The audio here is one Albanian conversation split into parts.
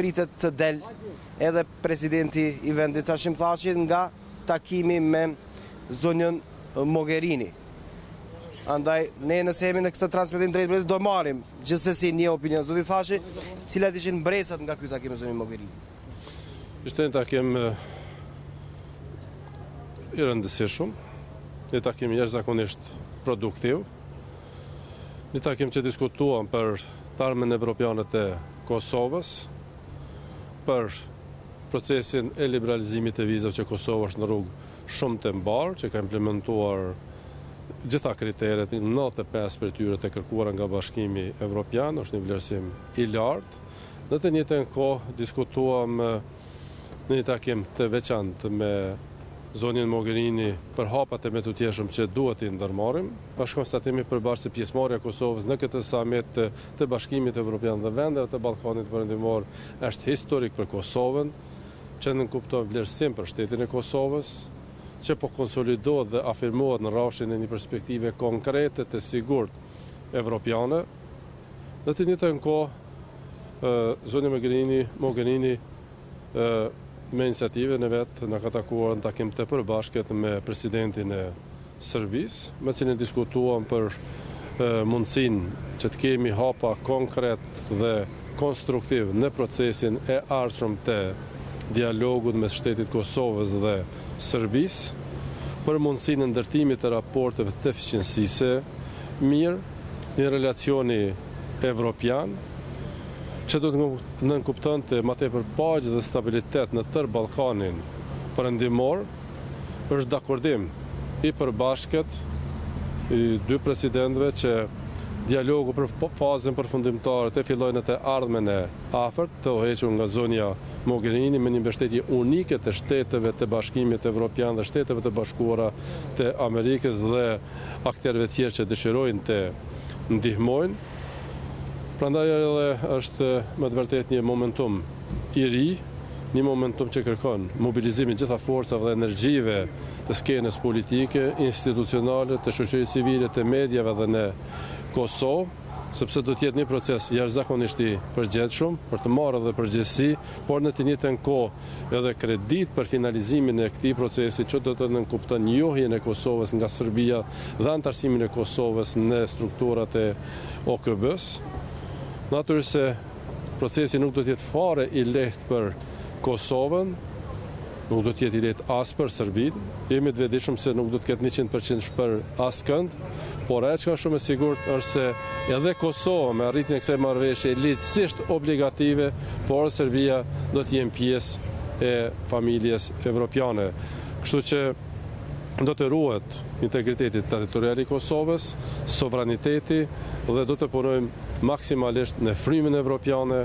Pritet të del edhe presidenti i vendit Hashim Thaçi nga takimi me zonjën Mogherini. Andaj ne nëse jemi në këtë transmetim drejtpërdrejt do marrim gjithsesi një opinion. Zoti Thaçi, cilat ishin mbresat nga ky takim me zonjën Mogherini? Ishte një takim i rëndësishëm, një takim jashtëzakonisht produktiv. Një takim që diskutuam për të ardhmen evropiane të Kosovës, për procesin e liberalizimit të vizave që Kosova është në rrugë shumë të mbarë, që ka implementuar gjitha kriteret, 95 prej tyre të kërkuara nga Bashkimi Evropian, është një vlerësim i lartë. Në të njëjtën kohë diskutuam Në një takim të veçantë me zonjën Mogherini për hapat e mëtutjeshëm që duhet t'i ndërmarrim, është konstatim i përbashkët se pjesëmarrja e Kosovës në këtë samit të Bashkimit Evropian dhe vendeve të Ballkanit Perëndimor është historik për Kosovën, që nënkupton vlerësim për shtetin e Kosovës, që po konsolidohet dhe afirmohet në rrafshin e një perspektive konkrete të sigurt evropiane. Në të njëjtën kohë, zonja Mogherini, Mogherini, me iniciativën e vet na ka takuar në takim të përbashkët me presidentin e Serbisë, me cilin diskutuam për mundësinë që të kemi hapa konkret dhe konstruktiv në procesin e ardhshëm të dialogut mes shtetit të Kosovës dhe Serbisë, për mundësinë e ndërtimit të raporteve të fqinjësisë së mirë. një relacioni evropian që do të nënkuptonte më tepër paqë dhe stabilitet në tërë Ballkanin Perëndimor, është dakordim i përbashkët i dy presidentëve që dialogu për fazën përfundimtare të fillojë në të ardhmen e afërt, të udhëhequr nga zonja Mogherini me një mbështetje unike të shteteve të Bashkimit Evropian dhe Shteteve të Bashkuara të Amerikës dhe akterëve tjerë që dëshirojnë të ndihmojnë. Prandaj edhe është me të vërtetë një momentum i ri, një momentum që kërkon mobilizimin e gjitha forcave dhe energjive të skenës politike, institucionale, të shoqërisë civile, të mediave dhe në Kosovë, sepse do të jetë një proces jashtëzakonisht i përgjegjshëm për të marrë edhe përgjegjësi, por në të njëjtën kohë edhe kreditë për finalizimin e këtij procesi që do të nënkupton njohjen e Kosovës nga Serbia dhe anëtarësimin e Kosovës në strukturat e OKB-së. Natyrisht se procesi nuk do të jetë fare i lehtë për Kosovën, nuk do të jetë i lehtë as për Serbinë. Jemi të vetëdijshëm se nuk do të ketë njëqind për qind për askënd. Por ajo çka është shumë e sigurt është se edhe Kosova me arritjen e kësaj marrëveshje ligjërisht obligative, por Serbia do të jenë pjesë e familjes evropiane. Kështu që do të ruhet integriteti territorial i Kosovës, sovraniteti dhe do të punojmë maksimalisht në frymën evropiane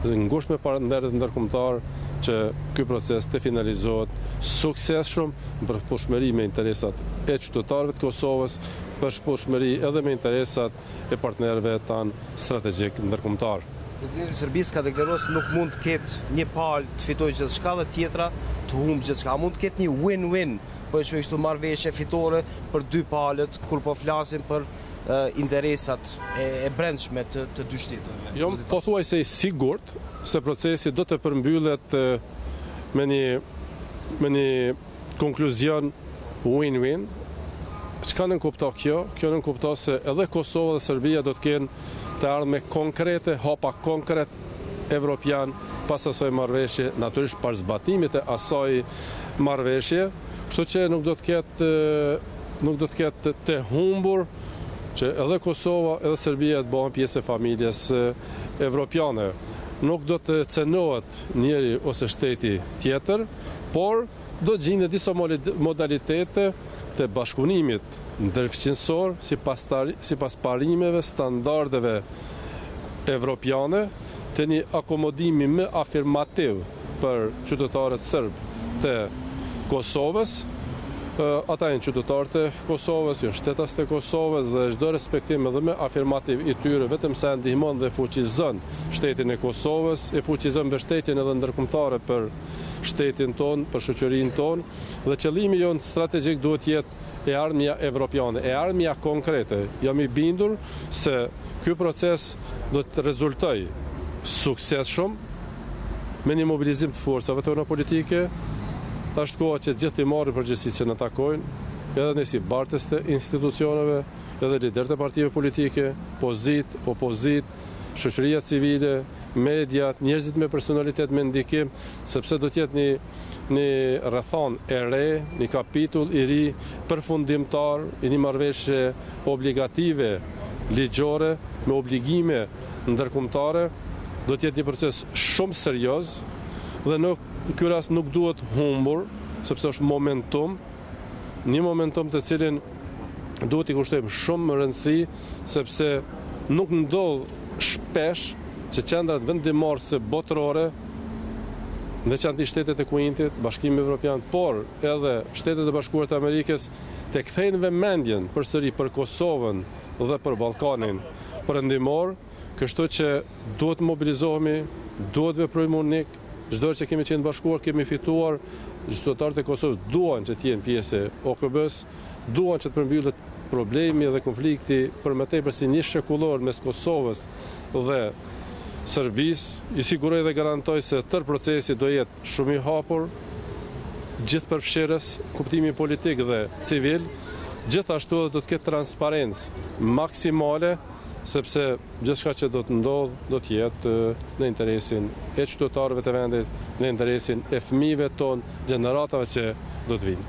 dhe ngushtë me partnerët ndërkombëtarë që ky proces të finalizohet suksesshëm përputhshmëri me interesat e qytetarëve të Kosovës, përputhshmëri edhe me interesat e partnerëve tanë strategjikë ndërkombëtarë. Presidenti i Serbisë ka deklaruar se nuk mund të ketë një palë të fitojë gjithçka dhe tjetra të humbë gjithçka. A mund të ketë një win-win, po e quaj kështu, marrëveshje fitore për dy palët kur po flasim për interesat e brendshme të dy shteteve? Jam pothuajse i sigurt se procesi do të përmbyllet me një me një konkluzion win-win. Çka nënkupton kjo? Kjo nënkupton se edhe Kosova edhe Serbia do të kenë të ardhme konkrete, hapa konkret evropian pas asoj marrëveshje, natyrisht pas zbatimit të asoj marrëveshje, kështu që nuk do të ketë nuk do të ketë të humbur që edhe Kosova edhe Serbia të bëhen pjesë e familjes evropiane. Nuk do të cenohet njëri ose shteti tjetër, por do gjinden disa modalitete të bashkëpunimit ndërfqinjësor sipas parimeve standardeve evropiane të një akomodimi më afirmativ për qytetarët sërbë të Kosovës, ata janë qytetarë të Kosovës, janë shtetas të Kosovës dhe çdo respektim edhe më afirmativ i tyre vetëm sa e ndihmon dhe fuqizon shtetin e Kosovës, e fuqizon mbështetjen edhe ndërkombëtare për shtetin tonë, për shoqërinë tonë dhe qëllimi jonë strategjik duhet të jetë e ardhmja evropiane, e ardhmja konkrete. Jam i bindur se ky proces do të rezultojë suksesshëm me një mobilizim të forcave tona politike. Është koha që të gjithë të marrim përgjegjësitë që na takojnë, edhe ne si bartës të institucioneve, edhe liderët e partive politike, pozitë, opozitë, shoqëria civile, mediat, njerëzit me personalitet me ndikim, sepse do të jetë një një rrethanë e re, një kapitull i ri përfundimtar i një marrëveshje obligative ligjore me obligime ndërkombëtare, do të jetë një proces shumë serioz dhe ky rast nuk duhet humbur, sepse është momentum. Një momentum të cilin duhet t'i kushtojmë shumë rëndësi, sepse nuk ndodh shpesh që qendrat vendimmarrëse botërore, në veçanti shtetet e QUINT-it, Bashkimi Evropian, por edhe Shtetet e Bashkuara të Amerikës, të kthejnë vëmendjen përsëri për Kosovën dhe për Ballkanin Perëndimor, kështu që duhet të mobilizohemi, duhet të veprojmë unik, Gjithmonë që kemi qenë të bashkuar, kemi fituar. Qytetarët e Kosovës duan që të jenë pjesë e OKB-së, duan që të përmbyllet problemi dhe konflikti për më tepër se një shekullor mes Kosovës dhe Serbisë. I siguroj dhe garantoj se tërë procesi do jetë shumë i hapur, gjithëpërfshirës, kuptimin politik dhe civil, gjithashtu edhe do të ketë transparencë maksimale. sepse gjithçka që do të ndodhë, do të jetë në interesin e qytetarëve të vendit, në interesin e fëmijëve tonë, gjeneratave që do të vijnë.